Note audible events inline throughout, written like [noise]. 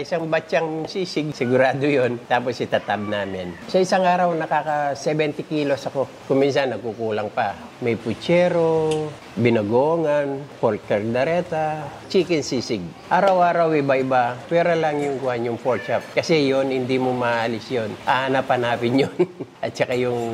Isang batsyang sisig, sigurado yon Tapos itatab namin. Sa isang araw, nakaka 70 kilos ako. Kuminsan, nagkukulang pa. May puchero, binagongan, pork cardareta, chicken sisig. Araw-araw, iba-iba. Pera lang yung kuhan, yung pork chop. Kasi yon hindi mo maalis yon Aanap-hanapin yon [laughs] At saka yung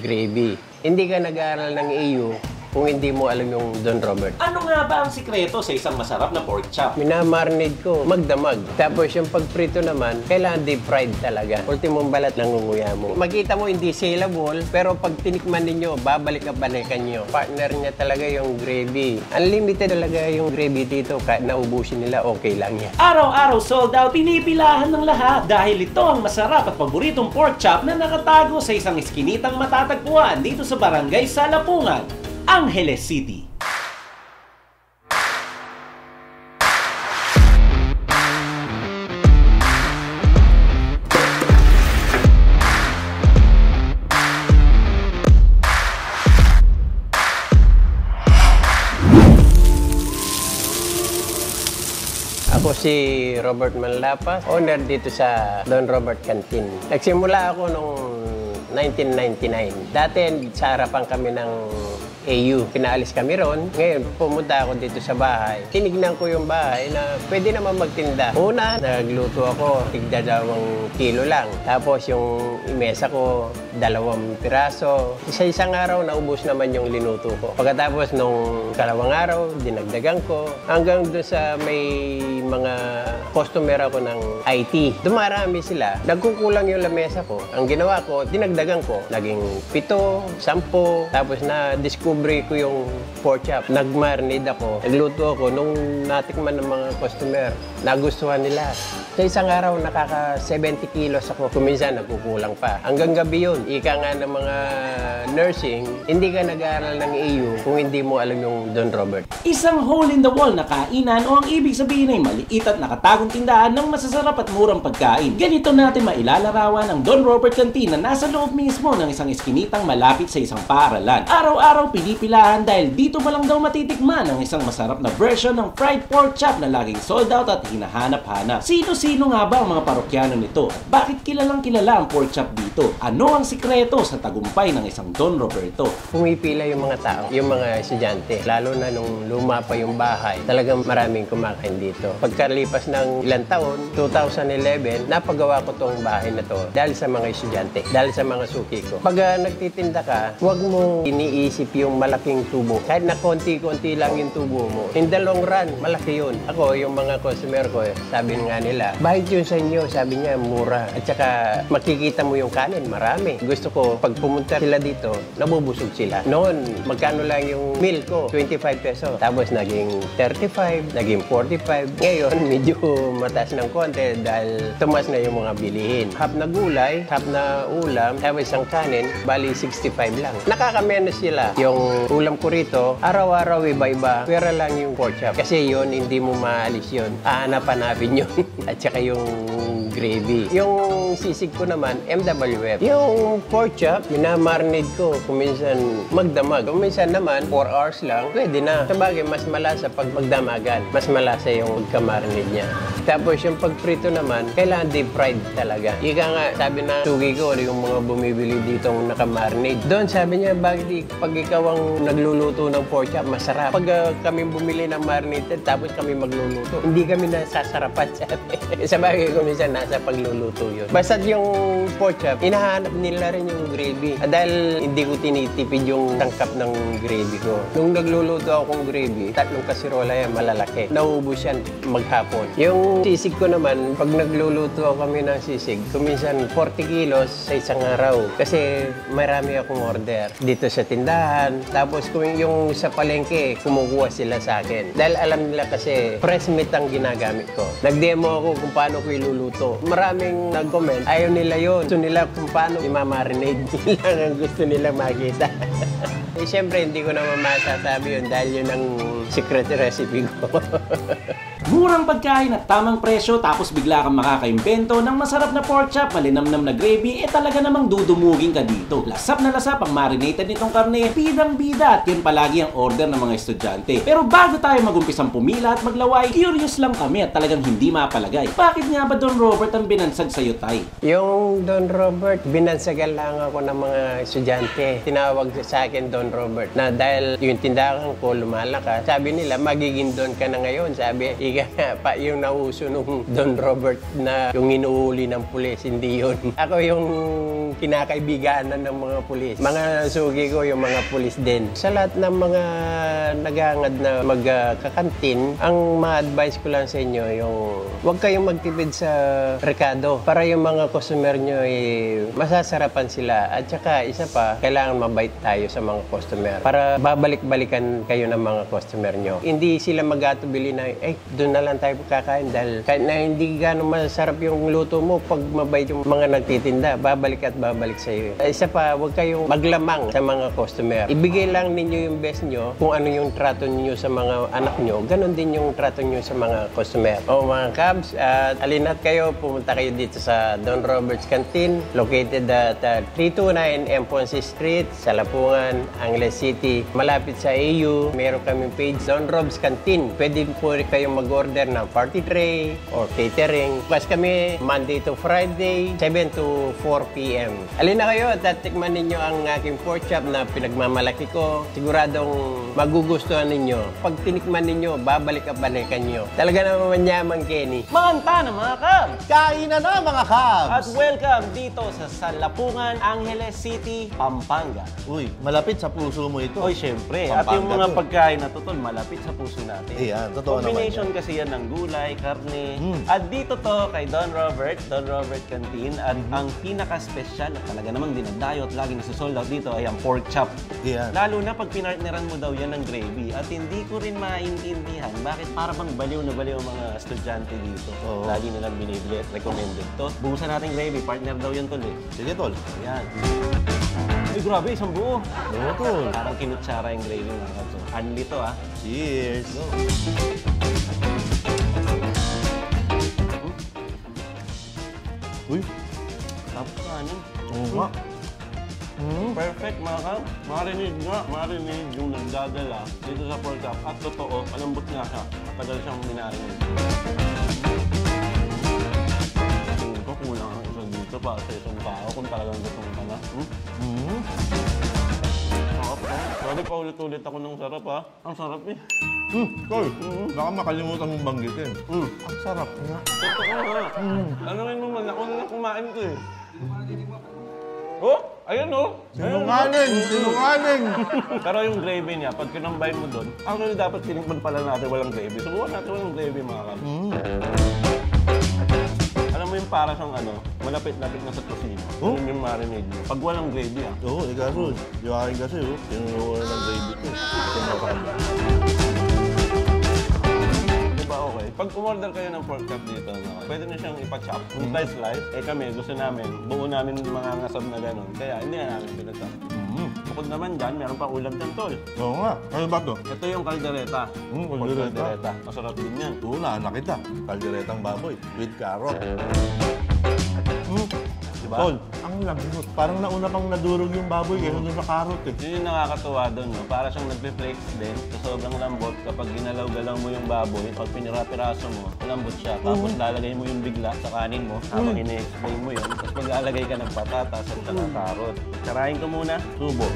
gravy. Hindi ka nag-aaral ng EU kung hindi mo alam yung Don Robert. Ano nga ba ang sikreto sa isang masarap na pork chop? Minamarinade ko, magdamag. Tapos yung pagprito naman, kailangan deep fried talaga. Ultimong balat lang nguya mo. Makita mo hindi saleable, pero pag tinikman ninyo, babalik at balikan nyo. Partner niya talaga yung gravy. Unlimited talaga yung gravy dito. Kahit naubusin nila, okay lang yan. Araw-araw sold out, pinipilahan ng lahat dahil ito ang masarap at paboritong pork chop na nakatago sa isang iskinitang matatagpuan dito sa barangay Salapungan, Angeles City. Ako si Robert Manlapas, owner dito sa Don Robert Canteen. Nagsimula ako nung 1999. Dati sa harapan kami ng AU. Pinaalis kami ron. Ngayon, pumunta ako dito sa bahay. Tinignan ko yung bahay na pwede naman magtinda. Una, nagluto ako, tigda dalawang kilo lang. Tapos yung mesa ko, dalawang piraso. Sa isang araw, naubos naman yung linuto ko. Pagkatapos nung kalawang araw, dinagdagan ko. Hanggang doon sa may mga customer ako ng IT. Dumarami sila. Nagkukulang yung lamesa ko. Ang ginawa ko, dinagdagan ko. Naging pito, sampo. Tapos na-discover ko yung pork chop. Nag-marinade ako. Nagluto ako. Nung natikman ng mga customer, nagustuhan nila. Sa isang araw, nakaka 70 kilos ako. Kuminsan, nagkukulang pa. Hanggang gabi yun. Ika nga ng mga nursing, hindi ka nag-aaral ng EU kung hindi mo alam yung Don Robert. Isang hole-in-the-wall na kainan o ang ibig sabihin ay maliit at nakatagong tindahan ng masasarap at murang pagkain. Ganito natin mailalarawan ang Don Robert Canteen na nasa loob mismo ng isang iskinitang malapit sa isang paaralan. Araw-araw pinipilahan dahil dito pa lang daw matitikman ang isang masarap na version ng fried pork chop na laging sold out at hinahanap-hanap. Sino-sino nga ba ang mga parokyano nito? At bakit kilalang kilala ang pork chop dito? Ano ang sikreto sa tagumpay ng isang Don Roberto? Pumipila yung mga tao, yung mga estudyante. Lalo na nung luma pa yung bahay, talagang maraming kumakain dito. Pagkalipas ng ilang taon, 2011, napagawa ko tong bahay na to dahil sa mga estudyante, dahil sa mga suki ko. Pag uh, nagtitinda ka, huwag mo iniisip yung malaking tubo. Kahit na konti-konti lang yung tubo mo. In the long run, malaki yun. Ako, yung mga customer ko, sabi nga nila, bahit yun sa inyo, sabi niya, mura. At saka, makikita mo yung kanin, marami. Gusto ko, pag pumunta sila dito, nabubusog sila. Noon, magkano lang yung meal ko? 25 peso. Tapos naging 35, naging 45. Ngayon, [laughs] medyo mataas ng konti dahil tumas na yung mga bilihin. Half na gulay, half na ulam, tapos isang kanin, bali 65 lang. Nakakamenos sila. Yung ulam ko rito, araw-araw iba-iba. Pera lang yung pork chop. Kasi yon hindi mo maalis yun. Aanap-hanapin yun. [laughs] At saka yung gravy. Yung sisig ko naman, MWF. Yung pork chop, minamarinade ko. Kuminsan magdamag. Kuminsan naman, 4 hours lang, pwede na. Sabagay, mas malasa pag magdamagan. Mas malasa yung pagkamarinade niya. Tapos yung pagprito naman, kailangan deep fried talaga. Ika nga, sabi na sugi ko, yung mga bumibili dito nakamarinade. Doon sabi niya, bakit pag ikaw ang nagluluto ng pork chop, masarap. Pag uh, kami bumili ng marinated, tapos kami magluluto, hindi kami nasasarapan sabi. [laughs] Sa bagay ko minsan nasa pagluluto yun. Basta yung pork chop, inahanap nila rin yung gravy. Ah, dahil hindi ko tinitipid yung tangkap ng gravy ko. Nung nagluluto akong gravy, tatlong kasirola yan, malalaki. Nauubos yan maghapon. Yung sisig ko naman, pag nagluluto kami ng sisig, kuminsan 40 kilos sa isang araw. Kasi marami akong order dito sa tindahan. Tapos kung yung sa palengke, kumukuha sila sa akin. Dahil alam nila kasi fresh meat ang ginagamit ko. Nag-demo ako kung paano ko iluluto. Maraming nag-comment, ayaw nila yon. Gusto nila kung paano imamarinade. [laughs] Yun ang gusto nila makita. [laughs] eh, Siyempre, hindi ko naman masasabi yun dahil yun ang secret recipe ko. [laughs] Murang pagkain at tamang presyo tapos bigla kang makakaimbento ng masarap na pork chop, malinamnam na gravy, eh talaga namang dudumugin ka dito. Lasap na lasap ang marinated nitong karne, bidang-bida at yan palagi ang order ng mga estudyante. Pero bago tayo magumpisang pumila at maglaway, curious lang kami at talagang hindi mapalagay. Bakit nga ba Don Robert ang binansag sa'yo, Tay? Yung Don Robert, binansagan lang ako ng mga estudyante. Tinawag sa akin Don Robert na dahil yung tindahan ko lumalakas, sabi nila magiging Don ka na ngayon. Sabi, ika [laughs] nga, pa yung nauso nung Don Robert na yung inuuli ng pulis, hindi yun. [laughs] Ako yung kinakaibiganan ng mga pulis. Mga sugi ko yung mga pulis din. Sa lahat ng mga nagangad na magkakantin, ang ma-advise ko lang sa inyo yung huwag kayong magtipid sa rekado para yung mga customer nyo eh, masasarapan sila. At saka isa pa, kailangan mabait tayo sa mga customer para babalik-balikan kayo ng mga customer nyo. Hindi sila mag-atubili na, eh, doon na lang tayo kakain dahil kahit na hindi gano'ng masarap yung luto mo, pag mabait yung mga nagtitinda, babalik at babalik sa iyo. Isa pa, huwag kayong maglamang sa mga customer. Ibigay lang ninyo yung best nyo kung ano yung trato niyo sa mga anak nyo, ganun din yung trato nyo sa mga customer. O mga cabs, at alinat kayo, pumunta kayo dito sa Don Roberts Canteen, located at uh, 329 M. Ponce Street, sa Lapungan, Angeles City. Malapit sa AU, meron kaming page, Don Rob's Canteen. Pwede po kayong mag-order ng party tray or catering. Bukas kami Monday to Friday, 7 to 4 p.m. Alin na kayo at tikman ninyo ang aking pork chop na pinagmamalaki ko. Siguradong magugustuhan ninyo. Pag tinikman ninyo, babalik at balikan nyo. Talaga naman manyaman, Kenny. Manta na mga kabs! Kain na na mga kabs! At welcome dito sa Salapungan, Angeles City, Pampanga. Uy, malapit sa puso mo ito. Oy, syempre. At yung Pampanga mga to. pagkain na tutol, malapit sa puso natin. Iyan, totoo naman Combination kasi yan ng gulay, karne. Mm. At dito to kay Don Robert, Don Robert Canteen. At Mm-hmm. ang pinaka-special at talaga namang dinadayo at lagi nasa-sold out dito ay ang pork chop. Iyan. Lalo na pag pinartneran mo daw yan ng gravy. At hindi ko rin maintindihan bakit para bang baliw na baliw ang mga estudyante dito. Oo. Lagi nilang binibili at recommended to. Buhusan natin gravy, partner daw yan tol eh. Sige, tol. Ayan. Ay, grabe, isang buo. Oo, tol. Parang kinutsara yung gravy mga kapso. Anli to ah. Cheers. Uy, Tapos kanin. oo nga. Perfect mga ka. Marinig nga, marinig yung nagdadala dito sa pork chop. At totoo, malambot nga siya. Matagal siyang minarinig. Tingin ko kulang ang isa dito para sa Sorry pa ulit-ulit ako ng sarap ha. Ang sarap eh. Mm, tol, baka makalimutan mong banggitin. Mm. Ang sarap nga. Totoo nga. Ano rin mo man, ako na kumain ko eh. Oh, ayun oh. Sinungaling! Sinungaling! Pero yung gravy niya, pag kinambay mo doon, actually dapat tinikman pala natin walang gravy. Subukan natin walang gravy mga kap. Mm. Mo yung para siyang ano, malapit-lapit na sa tosino. Oh? Yun yung marinade niya. Pag walang gravy ah. Oo, eh kaso, yung akin kasi, oh, tinunuha ng gravy ko. Tinapakal. Di ba okay? Pag umorder kayo ng pork chop dito, no, pwede nyo siyang ipa-chop. Yung slice-slice, eh kami, gusto namin, buo namin mga ngasab na gano'n. Kaya hindi na namin pinachop. Mm. Bukod naman dyan, meron pa ulam dyan, tol. Oo nga. Ano ba to? Ito yung kaldereta. Mm, kaldereta. kaldereta. Masarap din yan. Oo, na kita. Kalderetang baboy with carrot. [laughs] Diba? Tol, ang lambot. Parang nauna pang nadurog yung baboy kaysa doon sa carrot eh. Yun yung nakakatuwa doon, no? Para siyang nagpe-flakes din sa sobrang lambot. Kapag ginalaw-galaw mo yung baboy, pag pinira-piraso mo, lambot siya. Tapos lalagay mo yung bigla sa kanin mo, habang ine-explain mo yun. Tapos maglalagay ka ng patatas at saka karot. Tsarahin ko muna. Subo.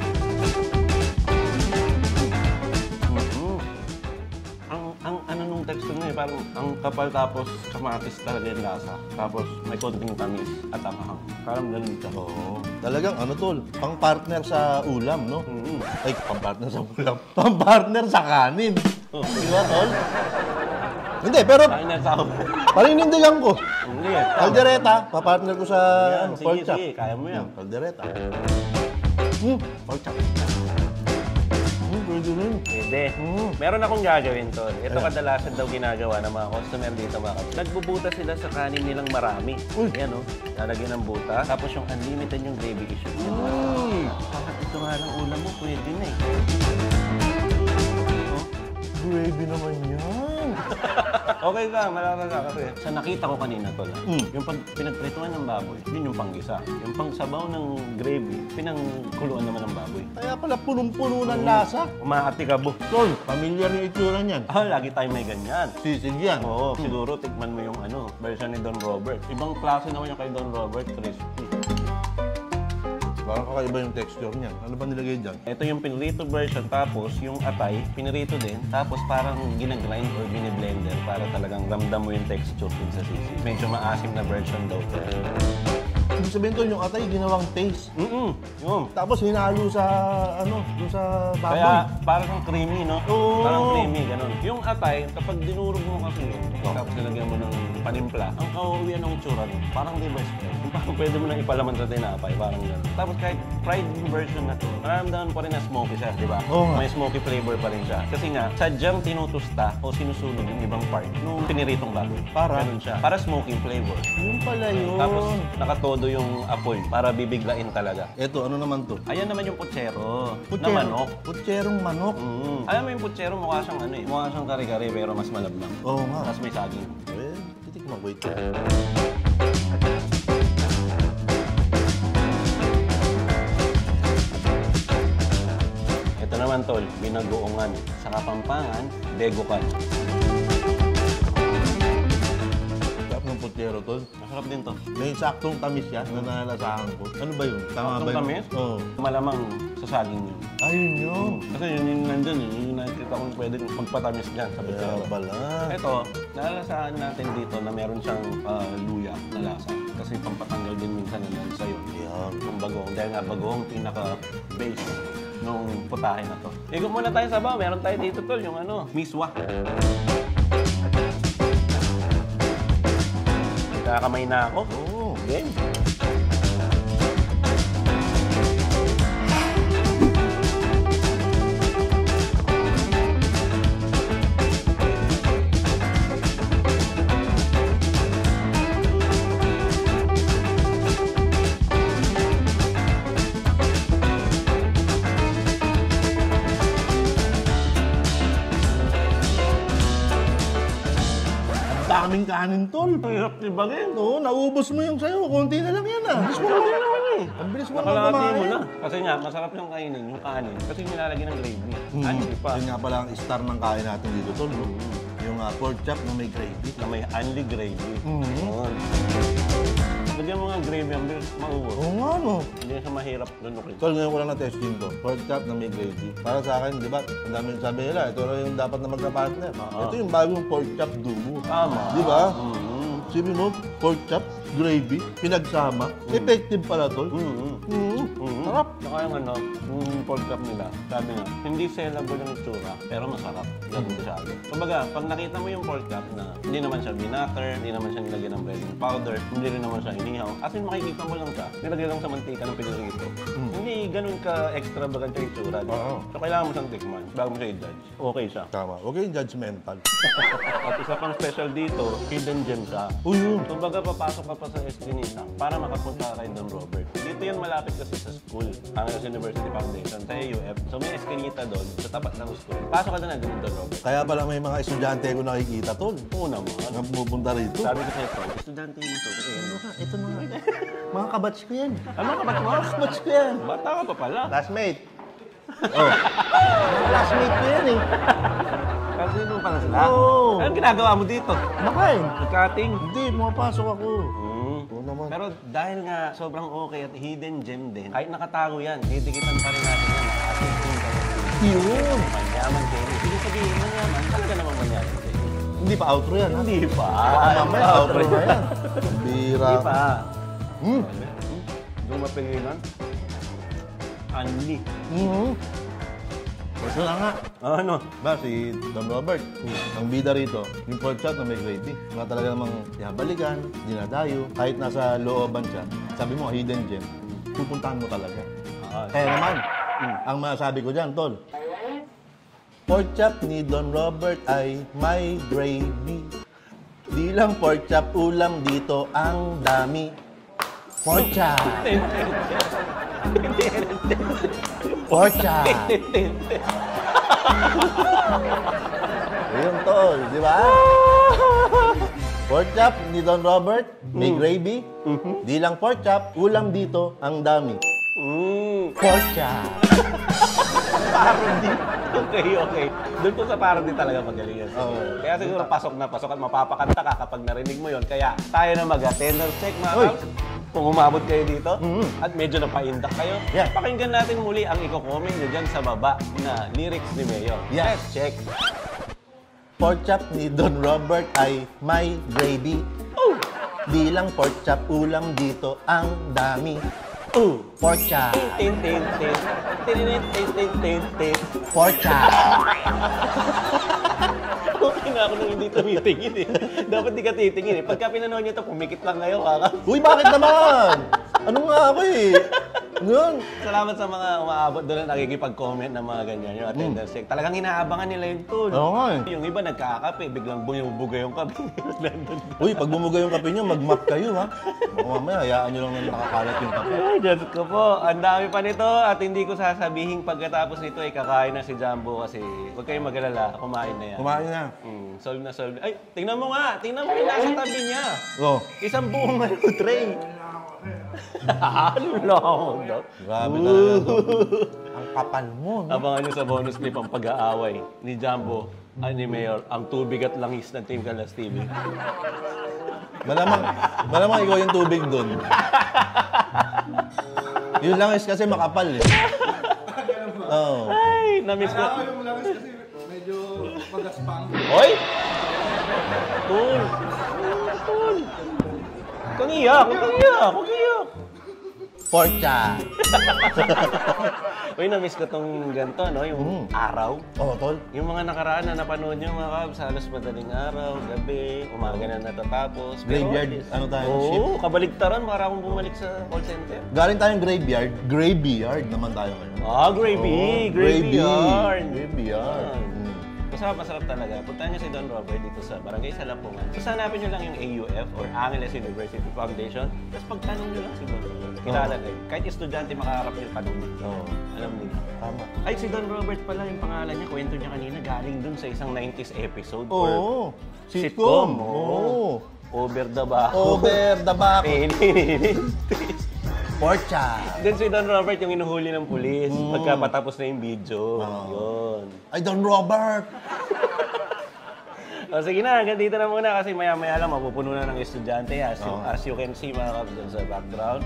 Parang ang kapal tapos kamatis talaga yung lasa. Tapos may konting tamis at anghang. Parang ganun siya. Oo. Talagang ano tol, pang partner sa ulam, no? Mm. Ay, pang partner sa ulam. [laughs] Pang partner sa kanin. Oh, Di ba, tol? Hindi, pero tao. paninindigan ko. Hindi. Kaldereta, papartner ko sa ano, sige, pork chop. sige, kaya mo yan. Kaldereta. Mm, Pork chop. Mm, pwede. Mm. Meron akong gagawin to. Ito Ayan. kadalasan daw ginagawa ng mga customer dito mga kapatid. Nagbubuta sila sa kanin nilang marami. Uy. Ayan o. Lalagyan ng buta. Tapos yung unlimited yung gravy issue. Yan o. Uy, Kahit ito nga lang ulam mo, pwede na eh. Oh, gravy naman yan. Okay ka, malaka ka kasi. Sa nakita ko kanina to lang, Mm. yung pag pinagprituan ng baboy, yun yung panggisa. Yung pangsabaw ng gravy, pinangkuluan naman ng baboy. Kaya pala punong-puno ng lasa. Umaati ka, bo. Tol, familiar yung itsura niyan. Ah, lagi tayo may ganyan. Sisig yan. Oo, siguro tikman mo yung ano, version ni Don Robert. Ibang klase naman yung kay Don Robert, crispy. Parang kakaiba yung texture niyan. Ano ba nilagay dyan? Ito yung pinrito version, tapos yung atay, pinrito din, tapos parang ginagrind or biniblender para talagang ramdam mo yung texture din sa sisig. Medyo maasim na version daw to. Ibig sabihin tol, yung atay ginawang taste. Mm-mm, yun. Tapos hinalo sa, ano, dun sa baboy. Kaya parang creamy, no? Oo. Parang creamy, ganun. Yung atay, kapag dinurog mo kasi tapos nilagyan mo ng panimpla, ang kauwian ng tsura nun, parang di ba spread? Kung parang pwede mo nang ipalaman sa tinapay, parang ganun. Tapos kahit fried version na to, nararamdaman pa rin na smoky siya, di ba? Oo nga. May smoky flavor pa rin siya. Kasi nga, sadyang tinutusta o sinusunog yung ibang part nung piniritong baboy. Para? Ganun siya. Para smoky flavor. Yun pala yun. Tapos nakatodo yung apoy para bibiglain talaga. Eto, ano naman to? Ayan naman yung putsero, na Putsero. manok. Putserong manok. Mm. Alam mo yung putsero, mukha siyang ano eh. Mukha siyang kare-kare pero mas malabnang. Oo nga. Tapos may saging. Eh, ko ito. Ito naman tol, binagoongan. Sa Kapampangan, degokan. Tol. Masarap din to. May saktong tamis yan na nalalasahan ko. Ano ba yun? Tama Saktong ba yun? tamis? Oo. Malamang sa saging yun. Ayun yun. Kasi yun yung nandun eh. Yun yung nakikita kong pwede magpatamis dyan sa Kaya pala. Ito, nalalasahan natin dito na meron siyang ah, luya na lasa. Kasi pampatanggal din minsan na lansa yun. Yan. Yung bagong. Dahil nga bagong pinaka-base nung putahe na to. Ikot muna tayo sa baw. Meron tayo dito tol, yung ano, miswa. Kakamay na ako. Oo. Game. Kanin, tol. Hirap tibagin. Oo, naubos mo yung sayo. Konti na lang yan ah. Bilis mo Hindi naman eh. Ang bilis mo naman Nakalahati mo kumain. na. Kasi nga, masarap yung kainin, yung kanin. Kasi nilalagyan ng gravy. Mm. Anli pa. Yun nga pala ang star ng kain natin dito, tol. no? Yung uh, pork chop na may gravy. Na may anli gravy. Mhm. Yun. Lagyan mo nga gravy, ang bilis mauubos. Oo nga, no. Hindi siya mahirap lunukin. Tol, ngayon ko lang na-testing to. Pork chop na may gravy. Para sa akin, di ba, ang dami sabi nila, ito na yung dapat na magka-partner. Oo. Ito yung bagong pork chop duo. Tama. Di ba? Mhm. Sabi mo, pork chop, gravy, pinagsama. Effective pala, tol. Mhm. Mm. Mhm. Sarap. Saka yung ano, yung pork chop nila, sabi nga, hindi sellable yung itsura, pero masarap. Ganun mm. sabi. Kumbaga, pag nakita mo yung pork chop na hindi naman siya binatter, hindi naman siya nilagyan ng breading powder, hindi rin naman siya inihaw. As in, makikita mo lang siya, nilagyan lang sa mantika ng pinirito. Hindi ganun ka extravagant yung itsura. di ba? Oo. So, kailangan mo siyang tikman bago mo siya i-judge. Okay siya. Tama. Huwag kayong judgmental. At isa pang special dito, hidden gem siya. Uy, yun. Kumbaga, papasok ka pa sa Espinita para makapunta ka kay Don Robert. Dito yan malapit kasi sa school, Angeles University Foundation, sa AUF. So may Espinita doon, sa tapat ng school. Pasok ka doon na Don Robert. Kaya pala may mga estudyante ko nakikita, tol. Oo naman. Na pumupunta rito. Sabi ko sa'yo, Tol, estudyante yun ito. Kasi ano? Ito na nga. mga kabatch ko yan. Ano ka ba't mo? Kabatch ko yan. Bata ka pa pala. Classmate. Oh. Classmate ko yan eh. Kasi nung pala sila. Oo. Anong ginagawa mo dito? Makain. Nagkating. Hindi, pumapasok ako. Mm. Oo naman. Pero dahil nga sobrang okay at hidden gem din, kahit nakatago yan, didikitan pa rin natin yan. Ating team kayo. Yun. Manyaman kayo. Hindi sabihin manyaman, talaga naman manyaman kayo. Hindi pa outro yan, ha? Hindi pa. Baka mamaya outro na yan. Bira. Hindi pa. Hmm. Hindi mo mapigilan. Anli. Mhm. Ito na nga. Ano? Ba, si Don Robert, ang bida rito, yung pork chop na may gravy. Wala talaga namang balikan, dinadayo. Kahit nasa looban siya, sabi mo, hidden gem, pupuntahan mo talaga. Ah, Kaya naman, ang masasabi ko dyan, Tol, pork chop ni Don Robert ay may gravy. Di lang pork chop, ulam dito ang dami. Pork chop! [laughs] Pork chop! Ayun, tol. Di ba? Pork chop ni Don Robert, may gravy. Di lang pork chop, ulam dito, ang dami. Mm. Pork chop. Parody. Okay, okay. Doon po sa parody talaga magaling yan. Oo. Kaya siguro pasok na pasok at mapapakanta ka kapag narinig mo yon. Kaya tayo na mag-attendance check mga. Kung umabot kayo dito Mhm. at medyo napaindak kayo, Yeah. pakinggan natin muli ang i-comment nyo dyan sa baba na lyrics ni Mayor. Yeah. Let's check. Pork chop ni Don Robert ay may gravy. Di lang pork chop, ulam dito, ang dami. Uh. Pork chop. Tin, tin, tin. Tin, tin, tin, tin, tin. Pork chop. [laughs] Na ako nung hindi tumitingin eh. [laughs] Dapat di ka titingin eh. Pagka pinanood nyo ito, pumikit lang kayo, kaka. Uy, bakit naman? Ano nga ako eh? Ngayon, Salamat sa mga umaabot doon na nakikipag-comment ng mga ganyan, yung attendance check. Talagang inaabangan nila yun tol. Oo nga eh. Yung iba nagkakape, biglang bumubuga yung kape. [laughs] Nandun. Uy, pag bumuga yung kape nyo, mag-map kayo ha. Baka mamaya, hayaan nyo lang na nakakalat yung kape. Ay, Diyos ko po. Ang dami pa nito at hindi ko sasabihin pagkatapos nito ay kakain na si Jumbo kasi huwag kayong mag-alala, kumain na yan. Kumain na. Hmm, solve na solve. Ay, tingnan mo nga. Tingnan mo yung nasa tabi niya. Oh, Isang buong ano, [laughs] tray. Ano lang daw? grabe talaga. Ang kapal mo, no? Abangan nyo sa bonus clip ang pag-aaway ni Jumbo at ni Mayor, ang tubig at langis ng Team Kalas TV. Malamang, malamang ikaw yung tubig dun. Yun lang is kasi makapal eh. Oo. Ay, na-miss ko. yung langis kasi medyo magaspang. Hoy! Tol! Tol! Huwag kang iyak! Huwag kang iyak! Huwag kang iyak! Pork chop. [laughs] Uy, na-miss ko tong ganito, no? Yung Mm. araw. Oh, tol. Yung mga nakaraan na napanood nyo, mga kabs, halos madaling araw, gabi, umaga na natatapos. Pero Graveyard, at least- ano tayo, Oo, shift? kabaligtaran para akong bumalik sa call center. Galing tayong graveyard. Graveyard naman tayo ngayon. Ah, gravy! Oo, gravy yarn! Graveyard. Yan. Mm. Masarap, masarap talaga. Puntahan niyo si Don Robert dito sa Barangay Salampungan. So, hanapin niyo lang yung AUF or Angeles University Foundation. Tapos pagtanong niyo lang si Don Robert. Kilala kayo. Kahit estudyante makaharap niyo tanong. Oo. Alam nila. Tama. Ay, si Don Robert pala yung pangalan niya. Kwento niya kanina. Galing dun sa isang 90s episode. Oo. or Sitcom. Oo. Oo. Over the back. Over the back. [laughs] Pork chop. Then si Don Robert yung inuhuli ng pulis. Mm. Pagkapatapos na yung video. Oo. Yun. Ay, Don Robert. [laughs] O sige na, hanggang dito na muna kasi maya-maya lang mapupuno na ng estudyante as you, Oo. as you can see mga dun sa background.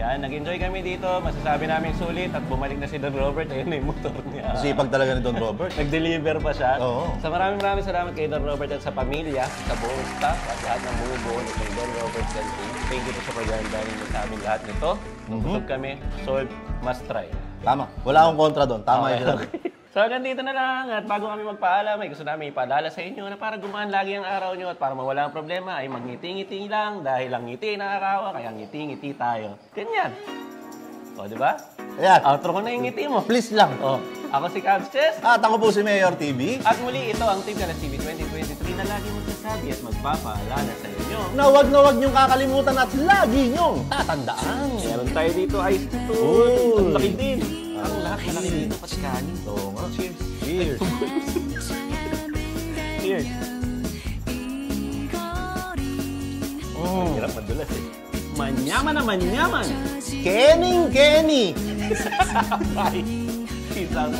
Yan, nag-enjoy kami dito. Masasabi namin sulit at bumalik na si Don Robert. Ayun na yung motor niya. Sipag talaga ni Don Robert. Nag-deliver pa siya. Oo. Sa maraming maraming salamat kay Don Robert at sa pamilya, sa buong staff at lahat ng bumubuo nito Don Robert Canteen. Thank you po sa pagdanda ninyo sa amin lahat nito. Kung busog kami, solve, must try. Tama. Wala akong kontra doon. Tama Okay, yun. [laughs] So hanggang dito na lang at bago kami magpaalam ay gusto namin ipaalala sa inyo na para gumaan lagi ang araw nyo at para mawala ang problema ay magngiti-ngiti lang dahil ang ngiti nakakawa kaya ngiti-ngiti tayo. Ganyan. O, di ba? Ayan. Outro ko na yung ngiti mo. Please lang. O, ako si Cabs Chess. At ako po si Mayor TV. At muli ito ang Team Kalas TV 2023 na lagi magsasabi at magpapaalala sa inyo. Na wag na wag niyong kakalimutan at lagi niyong tatandaan. Meron tayo dito Uy. tooth. Ang laki din. Ang lahat pati kanin. Oo nga. Cheers. Cheers. Cheers. Mm. Hirap madulas eh. Manyaman na manyaman! Kening Kenny. Bye! Peace out.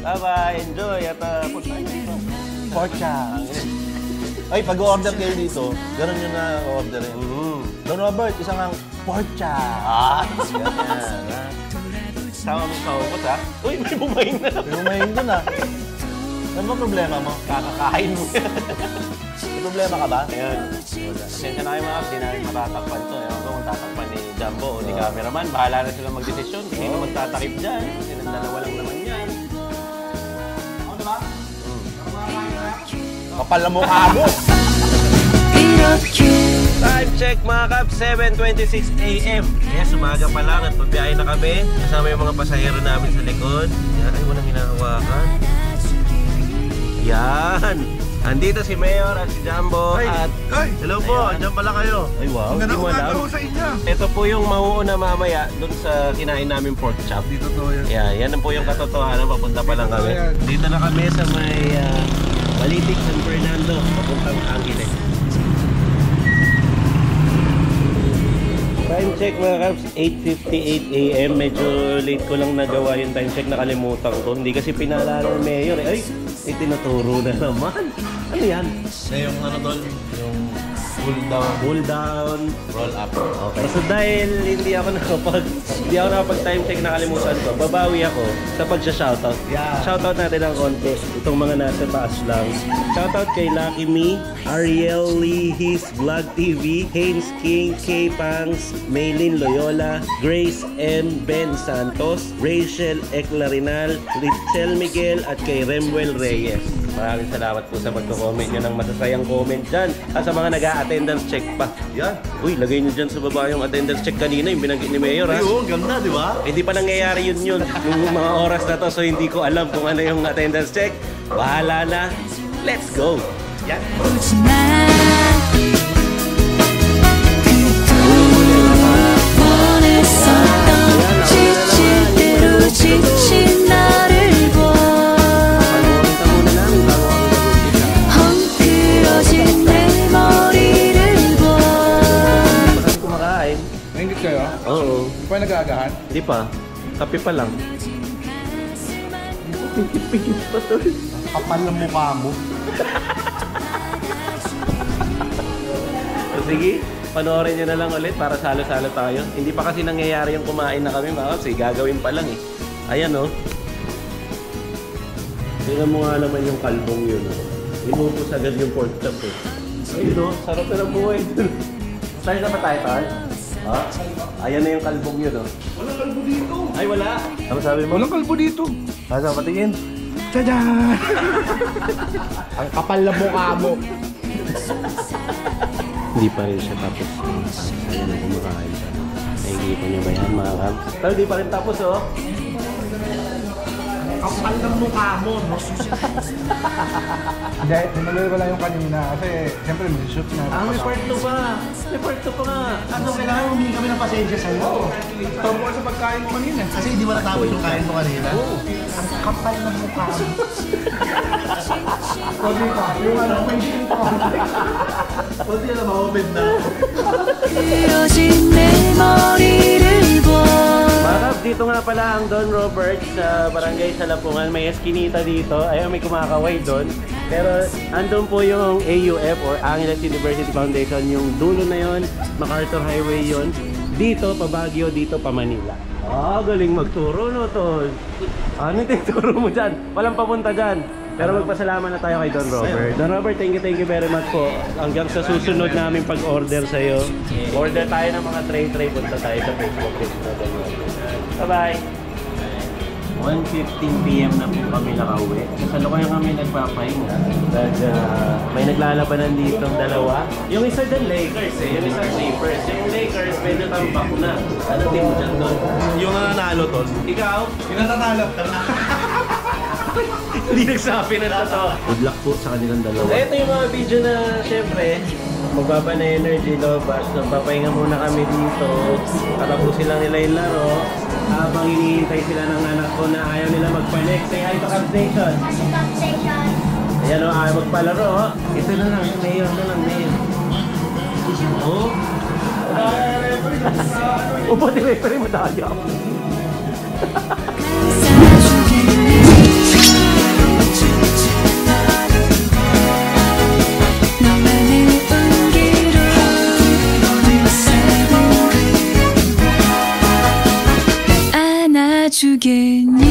Bye-bye! Enjoy! At uh, punta nyo dito. Ay, pag-order kayo dito, ganun yun na orderin. Mm. Don Robert, isang ang. Ah! Ha? Sama mo sa upos ha? Uy, may bumayin na. Lumayin doon ah. Ano ba problema mo? Kakakain mo yan. May problema ka ba? Ayan. Pasensya na kayo mga kaps. Di namin matatakpan to. Ewan ko kung tatakpan ni Jumbo o ni cameraman. Bahala na sila magdesisyon. Sino magtatakip dyan. Silang dalawa lang naman yan. Kapal na mukha mo. Time check mga kap, 7.26 a.m. Yes, umaga pa lang at pagbiyahe na kami. Kasama yung mga pasahero namin sa likod. Yan, ay walang hinahawakan. Yan. Andito si Mayor at si Jumbo at... Ay! Hello po, andyan pala kayo. Ay, wow. Hindi mo alam. sa inyo. Ito po yung mauuna mamaya dun sa kinain namin pork chop. Dito to yan. Yeah, yan po yung katotohanan. Papunta pa lang kami. Dito na kami sa may ah, Malitik, San Fernando, papuntang Angeles. Time check mga Cubs, 8.58 a.m. Medyo late ko lang nagawa yung time check, nakalimutan ko. Hindi kasi pinaalala ng mayor. eh. Ay, may tinuturo na naman. Ano yan? Na yung ano tol, yung cool down, Cool down. roll up. Okay. So dahil hindi ako [laughs] nakapag hindi ako nakapag time check nakalimutan ko, babawi ako sa pagsha-shoutout. Yeah. Shoutout natin ng konti. Itong mga nasa taas lang. Shoutout kay Lucky Me, Ariel Lee, His Vlog TV, Haynes King, K Pangs, Maylin Loyola, Grace M. Ben Santos, Rachel Eclarinal, Richel Miguel at kay Remuel Reyes. Maraming salamat po sa pagko-comment nyo ng masasayang comment dyan. At sa mga nag-a-attendance check pa. Yan. Uy, lagay nyo dyan sa baba yung attendance check kanina, yung binanggit ni Mayor ha. Ayun, ganda, di ba? Hindi pa nangyayari yun yun yung mga oras na to so hindi ko alam kung ano yung attendance check. Bahala na. Let's go! Yan. 원 nag-aagahan? Hindi pa. Kape pa lang. Pikit-pikit pa to. Kapal ng mukha mo. So sige, panoorin nyo na lang ulit para salo-salo tayo. Hindi pa kasi nangyayari yung kumain na kami mga kasi gagawin pa lang eh. Ayan oh. Tingnan mo nga naman yung kalbong yun oh. Inubos agad yung pork chop eh. Ayun oh, sarap na ng buhay. [laughs] Tayo na ba tayo, Tal? Ha? Ayan na yung kalbong yun oh. Walang kalbo dito. Ay wala! Ano sabi mo? Walang kalbo dito. Nasa patingin. Tadaan! Ang kapal ng mukha mo. Hindi pa rin siya tapos. Ayan na kumakain siya. Nakikita niyo ba yan mga kabs? Pero di pa rin tapos oh. Kapal ng mukha mo, no? Hindi, tinuloy wala yung kanina kasi siyempre may shoot na. Ah, may part 2 pa. May part 2 pa nga. Ano, kailangan humingi kami ng pasensya sa'yo. Oo. Tawag sa pagkain mo kanina. Kasi hindi mo natapos yung kain mo kanina. Ang kapal ng mukha mo. Pwede pa, yung ano, may shoot pa. Pwede na, mamamid na. 広じメモリー dito nga pala ang Don Robert sa Barangay Salapungan. May eskinita dito. Ayun, may kumakaway doon. Pero andun po yung AUF or Angeles University Foundation. Yung dulo na yon, MacArthur Highway yon. Dito pa Baguio, dito pa Manila. Ah, galing magturo no, Tol. Ano yung turo mo dyan? Walang papunta dyan. Pero magpasalamat na tayo kay Don Robert. Don Robert, thank you, thank you very much po. Hanggang sa susunod namin pag-order sa'yo. Order tayo ng mga tray-tray. Punta tayo sa Facebook page na. Bye-bye! 1.15pm na po kami nakauwi. Sa Kasalukuyan kami nagpapahinga. Dahil ah, may naglalabanan dito ang dalawa. Yung isa dyan Lakers eh, yung isa Clippers. Yung Lakers medyo tambak na. Ano team mo dyan doon? Yung nanalo, tol. Ikaw? Pinatatalo. [laughs] Hindi nagsabi na totoo. Good luck po sa kanilang dalawa. Ito yung mga video na syempre, magbaba na energy lobas. Nagpapahinga muna kami dito. Tatapusin lang nila yung laro habang hinihintay sila ng anak ko na ayaw nila magpa-next. Say hi to Cubs Nation. Consultation. Ayan o, ayaw magpalaro. Ito na lang, mayor na lang, mayor. Oo. Upo, di referee mo tayo. Hahaha. 주겠니?